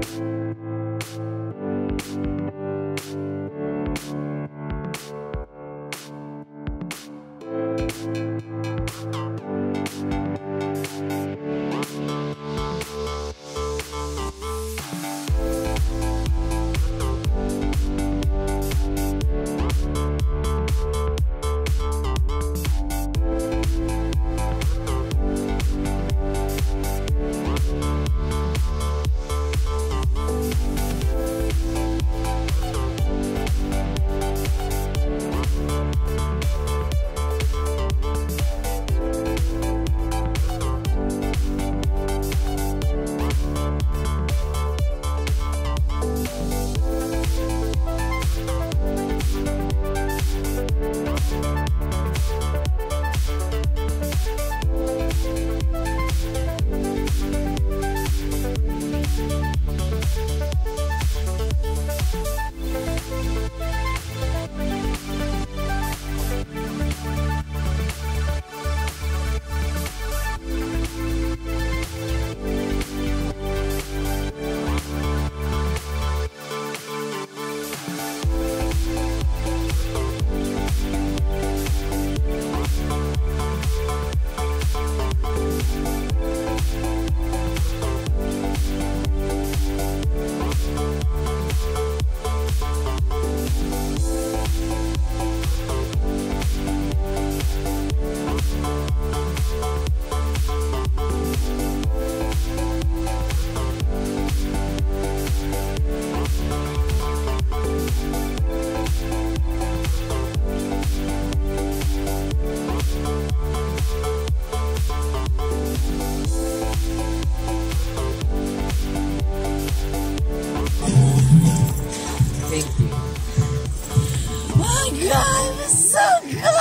う so good.